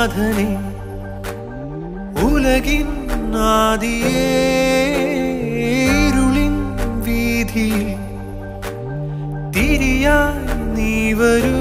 നാഥനെ ഉലകിൻ നാദിയേരുളിൻ വീതിയിൽ തിരിയായി നീ വരൂ.